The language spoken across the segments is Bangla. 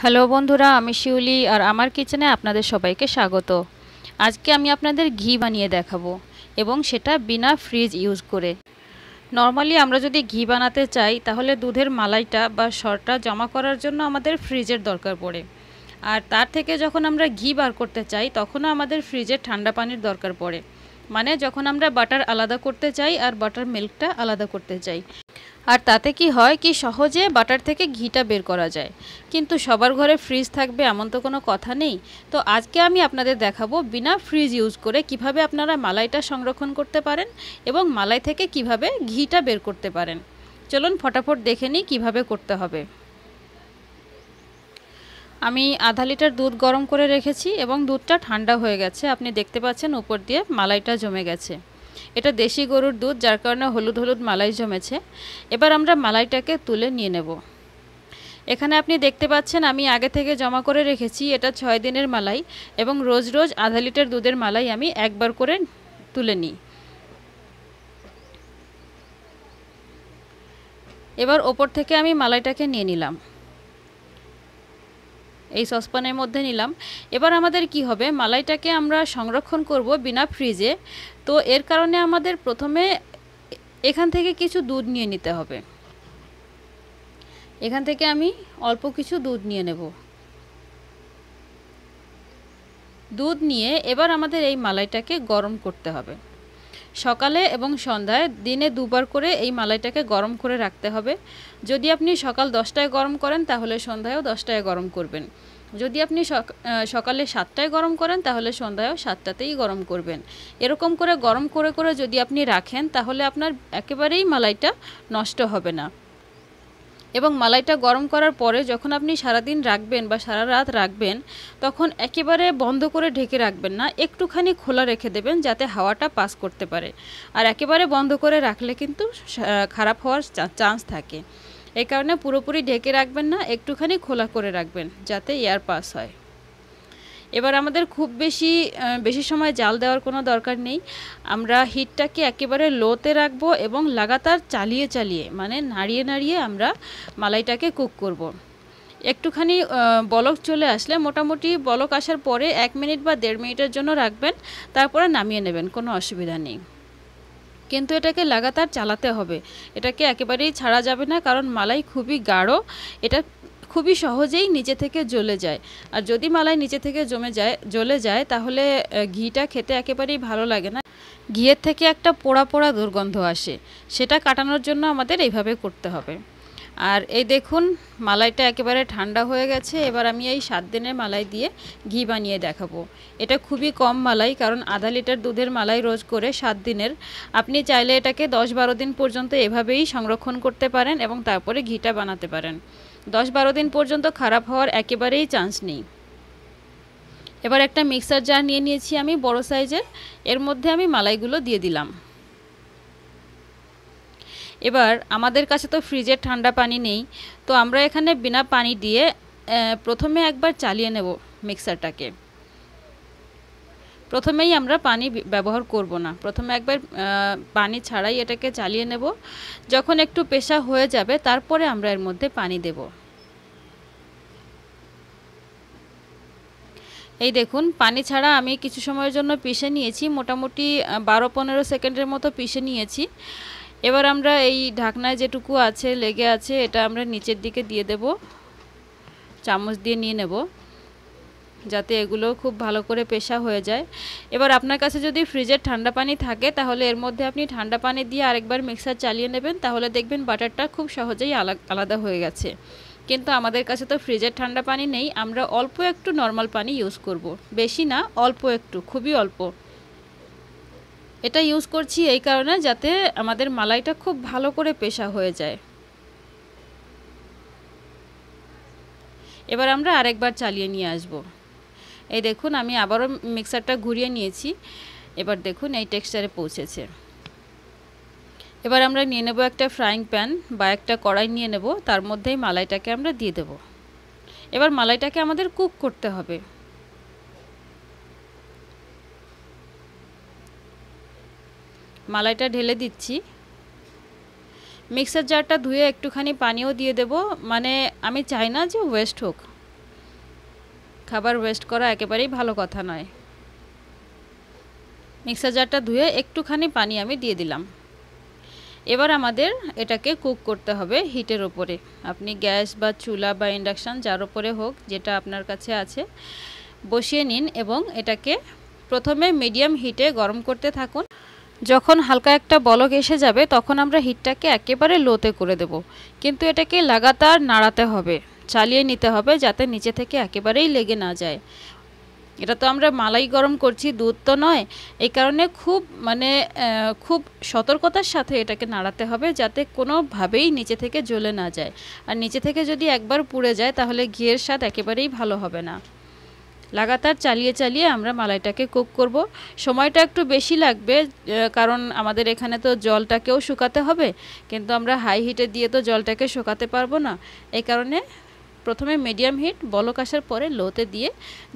হ্যালো বন্ধুরা, আমি শিউলি আর আমার কিচেনে আপনাদের সবাইকে স্বাগত। আজকে আমি আপনাদের ঘি বানিয়ে দেখাবো এবং সেটা বিনা ফ্রিজ ইউজ করে। নর্মালি আমরা যদি ঘি বানাতে চাই, তাহলে দুধের মালাইটা বা সরটা জমা করার জন্য আমাদের ফ্রিজের দরকার পড়ে। আর তার থেকে যখন আমরা ঘি বার করতে চাই, তখনও আমাদের ফ্রিজের ঠান্ডা পানির দরকার পড়ে। মানে যখন আমরা বাটার আলাদা করতে চাই আর বাটার মিল্কটা আলাদা করতে চাই। আর তাতে কি হয় কি সহজে বাটার থেকে ঘিটা বের করা যায়। কিন্তু সবার ঘরে ফ্রিজ থাকবে এমন তো কোনো কথা নেই। তো আজকে আমি আপনাদের দেখাবো বিনা ফ্রিজ ইউজ করে কীভাবে আপনারা মালাইটা সংরক্ষণ করতে পারেন এবং মালাই থেকে কীভাবে ঘিটা বের করতে পারেন। চলুন ফটাফট দেখে নিই কীভাবে করতে হবে। আমি আধা লিটার দুধ গরম করে রেখেছি এবং দুধটা ঠান্ডা হয়ে গেছে। আপনি দেখতে পাচ্ছেন উপর দিয়ে মালাইটা জমে গেছে। এটা দেশি গরুর দুধ, যার কারণে হলুদ হলুদ মালাই জমেছে। এবার আমরা মালাইটাকে তুলে নিয়ে নেব। এখানে আপনি দেখতে পাচ্ছেন, আমি আগে থেকে জমা করে রেখেছি, এটা ছয় দিনের মালাই এবং রোজ রোজ আধা লিটার দুধের মালাই আমি একবার করে তুলে নিই। এবার ওপর থেকে আমি মালাইটাকে নিয়ে নিলাম। এই সসপ্যানের মধ্যে নিলাম। এবার আমাদের কি হবে? মালাইটাকে আমরা সংরক্ষণ করব বিনা ফ্রিজে। তো এর কারণে আমাদের প্রথমে এখান থেকে কিছু দুধ নিয়ে নিতে হবে। এখান থেকে আমি অল্প কিছু দুধ নিয়ে নেব। দুধ নিয়ে এবার আমাদের এই মালাইটাকে গরম করতে হবে। সকালে এবং সন্ধ্যায় দিনে দুবার করে এই মালাইটাকে গরম করে রাখতে হবে। যদি আপনি সকাল দশটায় গরম করেন, তাহলে সন্ধ্যায়ও দশটায় গরম করবেন। যদি আপনি সকালে সাতটায় গরম করেন, তাহলে সন্ধ্যায়ও সাতটাতেই গরম করবেন। এরকম করে গরম করে করে যদি আপনি রাখেন, তাহলে আপনার একেবারেই মালাইটা নষ্ট হবে না। এবং মালাইটা গরম করার পরে যখন আপনি সারাদিন রাখবেন বা সারা রাত রাখবেন, তখন একেবারে বন্ধ করে ঢেকে রাখবেন না। একটুখানি খোলা রেখে দেবেন যাতে হাওয়াটা পাস করতে পারে। আর একেবারে বন্ধ করে রাখলে কিন্তু খারাপ হওয়ার চান্স থাকে। এই কারণে পুরোপুরি ঢেকে রাখবেন না, একটুখানি খোলা করে রাখবেন যাতে এয়ার পাস হয়। এবার আমাদের খুব বেশি বেশি সময় জাল দেওয়ার কোনো দরকার নেই। আমরা হিটটাকে একেবারে লোতে রাখব এবং লাগাতার চালিয়ে চালিয়ে মানে নাড়িয়ে নাড়িয়ে আমরা মালাইটাকে কুক করব। একটুখানি বলক চলে আসলে মোটামুটি বলক আসার পরে এক মিনিট বা দেড় মিনিটের জন্য রাখবেন, তারপরে নামিয়ে নেবেন, কোনো অসুবিধা নেই। কিন্তু এটাকে লাগাতার চালাতে হবে। এটাকে একেবারেই ছাড়া যাবে না, কারণ মালাই খুবই গাঢ়। এটা খুবই সহজেই নিচে থেকে জ্বলে যায়। আর যদি মালাই নিচে থেকে জমে যায়, জ্বলে যায়, তাহলে ঘিটা খেতে একেবারেই ভালো লাগে না। ঘিয়ের থেকে একটা পোড়া পোড়া দুর্গন্ধ আসে। সেটা কাটানোর জন্য আমাদের এইভাবে করতে হবে। আর এই দেখুন, মালাইটা একেবারে ঠান্ডা হয়ে গেছে। এবার আমি এই সাত দিনের মালাই দিয়ে ঘি বানিয়ে দেখাবো। এটা খুবই কম মালাই, কারণ আধা লিটার দুধের মালাই রোজ করে সাত দিনের। আপনি চাইলে এটাকে দশ বারো দিন পর্যন্ত এভাবেই সংরক্ষণ করতে পারেন এবং তারপরে ঘিটা বানাতে পারেন। দশ বারো দিন পর্যন্ত খারাপ হওয়ার একেবারেই চান্স নেই। এবার একটা মিক্সার জার নিয়ে নিয়েছি আমি, বড় সাইজের এর মধ্যে আমি মালাইগুলো দিয়ে দিলাম। এবার আমাদের কাছে তো ফ্রিজের ঠান্ডা পানি নেই, তো আমরা এখানে বিনা পানি দিয়ে প্রথমে একবার চালিয়ে নেব মিক্সারটাকে প্রথমেই আমরা পানি ব্যবহার করব না। প্রথমে একবার পানি ছাড়াই এটাকে চালিয়ে নেব। যখন একটু পেশা হয়ে যাবে, তারপরে আমরা এর মধ্যে পানি দেব। এই দেখুন, পানি ছাড়া আমি কিছু সময়ের জন্য পিষে নিয়েছি, মোটামুটি বারো পনেরো সেকেন্ডের মতো পিষে নিয়েছি। এবার আমরা এই ঢাকনায় যেটুকু আছে, লেগে আছে, এটা আমরা নিচের দিকে দিয়ে দেব। চামচ দিয়ে নিয়ে নেব, যাতে এগুলো খুব ভালো করে পেশা হয়ে যায়। এবার আপনার কাছে যদি ফ্রিজের ঠান্ডা পানি থাকে, তাহলে এর মধ্যে আপনি ঠান্ডা পানি দিয়ে আরেকবার মিক্সার চালিয়ে নেবেন, তাহলে দেখবেন বাটারটা খুব সহজেই আলাদা হয়ে গেছে। কিন্তু আমাদের কাছে তো ফ্রিজের ঠান্ডা পানি নেই, আমরা অল্প একটু নর্মাল পানি ইউজ করব। বেশি না, অল্প একটু, খুবই অল্প। এটা ইউজ করছি এই কারণে যাতে আমাদের মালাইটা খুব ভালো করে পেশা হয়ে যায়। এবার আমরা আরেকবার চালিয়ে নিয়ে আসব। এই দেখুন, আমি আবারও মিক্সারটা ঘুরিয়ে নিয়েছি। এবার দেখুন, এই টেক্সচারে পৌঁছেছে। এবার আমরা নিয়ে নেব একটা ফ্রাইং প্যান বা একটা কড়াই নিয়ে নেব, তার মধ্যেই মালাইটাকে আমরা দিয়ে দেব। এবার মালাইটাকে আমাদের কুক করতে হবে। মালাইটা ঢেলে দিচ্ছি। মিক্সার জারটা ধুয়ে একটুখানি পানিও দিয়ে দেব মানে আমি চাই না যে ওয়েস্ট হোক। খাবার ওয়েস্ট করা একেবারেই ভালো কথা নয়। মিক্সার জারটা ধুয়ে একটুখানি পানি আমি দিয়ে দিলাম। এবার আমাদের এটাকে কুক করতে হবে হিটের ওপরে আপনি গ্যাস বা চুলা বা ইন্ডাকশান যার ওপরে হোক, যেটা আপনার কাছে আছে, বসিয়ে নিন এবং এটাকে প্রথমে মিডিয়াম হিটে গরম করতে থাকুন। যখন হালকা একটা বলক এসে যাবে, তখন আমরা হিটটাকে একেবারে লোতে করে দেব। কিন্তু এটাকে লাগাতার নাড়াতে হবে, চালিয়ে নিতে হবে যাতে নিচে থেকে একেবারেই লেগে না যায়। এটা তো আমরা মালাই গরম করছি, দুধ তো নয়। এই কারণে খুব মানে খুব সতর্কতার সাথে এটাকে নাড়াতে হবে যাতে কোনোভাবেই নিচে থেকে জ্বলে না যায়। আর নিচে থেকে যদি একবার পুড়ে যায় তাহলে ঘিয়ের স্বাদ একেবারেই ভালো হবে না। লাগাতার চালিয়ে চালিয়ে আমরা মালাইটাকে কুক করব। সময়টা একটু বেশি লাগবে কারণ আমাদের এখানে তো জলটাকেও শুকাতে হবে, কিন্তু আমরা হাই হিটে দিয়ে তো জলটাকে শুকাতে পারব না। এই কারণে প্রথমে মিডিয়াম হিট, বলক আসার পরে লোতে দিয়ে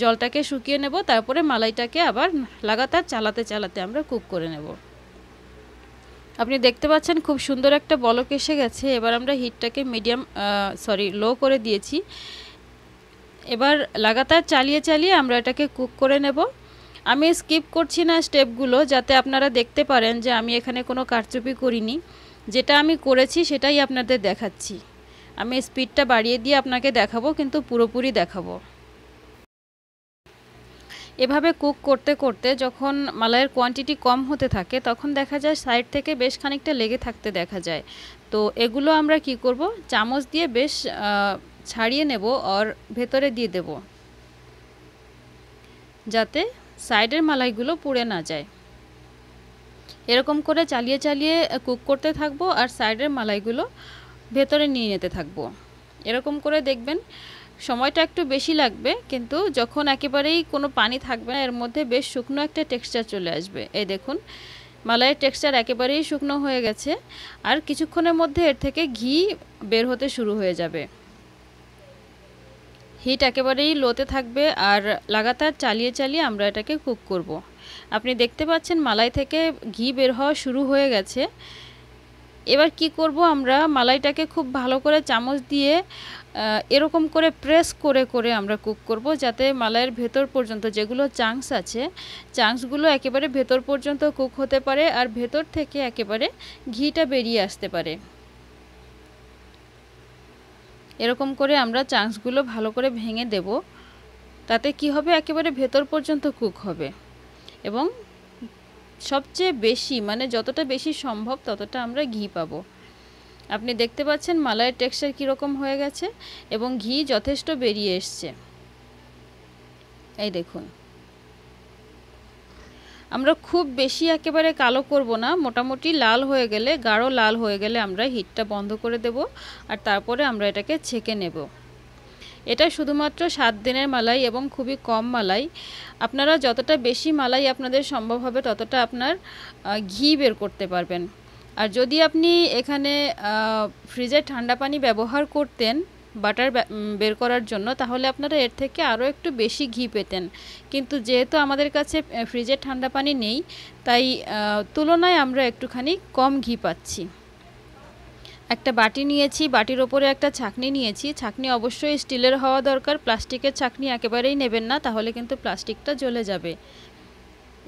জলটাকে শুকিয়ে নেব, তারপরে মালাইটাকে আবার লাগাতার চালাতে চালাতে আমরা কুক করে নেব। আপনি দেখতে পাচ্ছেন খুব সুন্দর একটা বলক এসে গেছে। এবার আমরা হিটটাকে মিডিয়াম সরি, লো করে দিয়েছি। এবার লাগাতার চালিয়ে চালিয়ে আমরা এটাকে কুক করে নেব। আমি স্কিপ করছি না স্টেপগুলো, যাতে আপনারা দেখতে পারেন যে আমি এখানে কোনো কারচুপি করিনি। যেটা আমি করেছি সেটাই আপনাদের দেখাচ্ছি। আমি স্পিডটা বাড়িয়ে দিয়ে আপনাকে দেখাবো, কিন্তু পুরোপুরি দেখাবো। এভাবে কুক করতে করতে যখন মালাইয়ের কোয়ান্টিটি কম হতে থাকে, তখন দেখা যায় সাইড থেকে বেশ খানিকটা লেগে থাকতে দেখা যায়। তো এগুলো আমরা কি করব? চামচ দিয়ে বেশ ছাড়িয়ে নেব আর ভেতরে দিয়ে দেব। যাতে সাইডের মালাইগুলো পুড়ে না যায়। এরকম করে চালিয়ে চালিয়ে কুক করতে থাকব আর সাইডের মালাইগুলো ভেতরে নিয়ে যেতে থাকব। এরকম করে দেখবেন, সময়টা একটু বেশি লাগবে, কিন্তু যখন একেবারেই কোনো পানি থাকবে না, এর মধ্যে বেশ শুকনো একটা টেক্সচার চলে আসবে। এই দেখুন, মালাইয়ের টেক্সচার একেবারেই শুকনো হয়ে গেছে, আর কিছুক্ষণের মধ্যে এর থেকে ঘি বের হতে শুরু হয়ে যাবে। হিট একেবারেই লোতে থাকবে, আর লাগাতার চালিয়ে চালিয়ে আমরা এটাকে কুক করব। আপনি দেখতে পাচ্ছেন, মালাই থেকে ঘি বের হওয়া শুরু হয়ে গেছে। এবার কি করব আমরা? মালাইটাকে খুব ভালো করে চামচ দিয়ে এরকম করে প্রেস করে করে আমরা কুক করব যাতে মালাইয়ের ভেতর পর্যন্ত যেগুলো চাংস আছে চাংসগুলো একেবারে ভেতর পর্যন্ত কুক হতে পারে আর ভেতর থেকে একেবারে ঘিটা বেরিয়ে আসতে পারে। এরকম করে আমরা চাংসগুলো ভালো করে ভেঙে দেব। তাতে কি হবে? একেবারে ভেতর পর্যন্ত কুক হবে। এবং সবচেয়ে বেশি মানে যতটা বেশি সম্ভব ততটা আমরা ঘি পাবো। আপনি দেখতে পাচ্ছেন মালাইয়ের টেক্সচার কীরকম হয়ে গেছে এবং ঘি যথেষ্ট বেরিয়ে এসছে। এই দেখুন। আমরা খুব বেশি একেবারে কালো করব না, মোটামুটি লাল হয়ে গেলে, গাঢ় লাল হয়ে গেলে আমরা হিটটা বন্ধ করে দেব আর তারপরে আমরা এটাকে ছেঁকে নেব। এটা শুধুমাত্র সাত দিনের মালাই এবং খুবই কম মালাই। আপনারা যতটা বেশি মালাই আপনাদের সম্ভব হবে, ততটা আপনার ঘি বের করতে পারবেন। আর যদি আপনি এখানে ফ্রিজে ঠান্ডা পানি ব্যবহার করতেন, বাটার বের করার জন্য, তাহলে আপনারা এর থেকে আরও একটু বেশি ঘি পেতেন। কিন্তু যেহেতু আমাদের কাছে ফ্রিজের ঠান্ডা পানি নেই, তাই তুলনায় আমরা একটুখানি কম ঘি পাচ্ছি। একটা বাটি নিয়েছি, বাটির ওপরে একটা ছাকনি নিয়েছি। ছাকনি অবশ্যই স্টিলের হওয়া দরকার, প্লাস্টিকের ছাকনি একেবারেই নেবেন না, তাহলে কিন্তু প্লাস্টিকটা জ্বলে যাবে।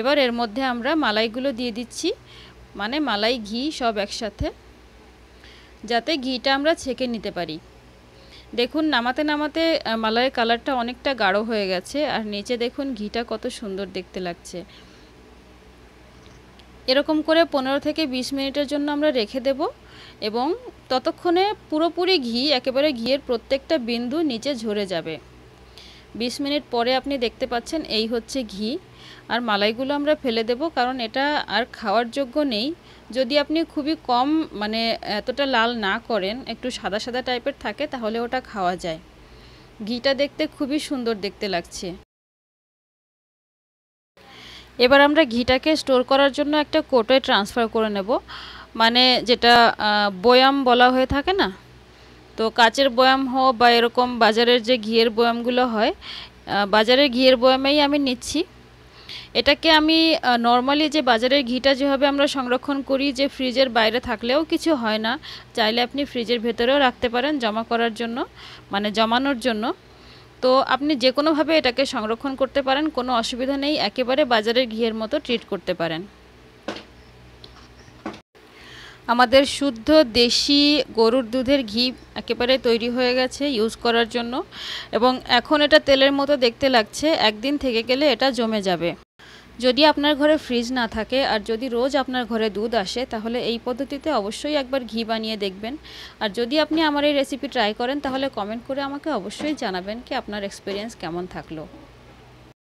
এবার এর মধ্যে আমরা মালাইগুলো দিয়ে দিচ্ছি মানে মালাই, ঘি সব একসাথে, যাতে ঘিটা আমরা ছেঁকে নিতে পারি। দেখুন, নামাতে নামাতে মালাইয়ের কালারটা অনেকটা গাঢ় হয়ে গেছে, আর নিচে দেখুন ঘিটা কত সুন্দর দেখতে লাগছে। এরকম করে পনেরো থেকে বিশ মিনিটের জন্য আমরা রেখে দেব। এবং ততক্ষণে পুরোপুরি ঘি, একেবারে ঘিয়ের প্রত্যেকটা বিন্দু নিচে ঝরে যাবে। বিশ মিনিট পরে আপনি দেখতে পাচ্ছেন এই হচ্ছে ঘি। আর মালাইগুলো আমরা ফেলে দেব কারণ এটা আর খাওয়ার যোগ্য নেই। যদি আপনি খুবই কম মানে এতটা লাল না করেন, একটু সাদা সাদা টাইপের থাকে, তাহলে ওটা খাওয়া যায়। ঘিটা দেখতে খুবই সুন্দর দেখতে লাগছে। এবার আমরা ঘিটাকে স্টোর করার জন্য একটা কোটোয় ট্রান্সফার করে নেব। মানে যেটা বয়াম বলা হয়ে থাকে না? তো কাচের বয়াম হোক বা এরকম বাজারের যে ঘিয়ের বয়ামগুলো হয় বাজারের ঘিয়ের বয়ামেই আমি নিচ্ছি। এটাকে আমি নর্মালি যে বাজারের ঘিটা যেভাবে আমরা সংরক্ষণ করি যে ফ্রিজের বাইরে থাকলেও কিছু হয় না, চাইলে আপনি ফ্রিজের ভেতরেও রাখতে পারেন জমা করার জন্য মানে জমানোর জন্য। তো আপনি যে কোনোভাবে এটাকে সংরক্ষণ করতে পারেন, কোনো অসুবিধা নেই, একেবারে বাজারের ঘিয়ের মতো ট্রিট করতে পারেন। আমাদের শুদ্ধ দেশি গরুর দুধের ঘি একেবারে তৈরি হয়ে গেছে ইউজ করার জন্য। এবং এখন এটা তেলের মতো দেখতে লাগছে, একদিন থেকে গেলে এটা জমে যাবে। যদি আপনার ঘরে ফ্রিজ না থাকে আর যদি রোজ আপনার ঘরে দুধ আসে, তাহলে এই পদ্ধতিতে অবশ্যই একবার ঘি বানিয়ে দেখবেন। আর যদি আপনি আমার এই রেসিপি ট্রাই করেন, তাহলে কমেন্ট করে আমাকে অবশ্যই জানাবেন কি আপনার এক্সপিরিয়েন্স কেমন থাকল।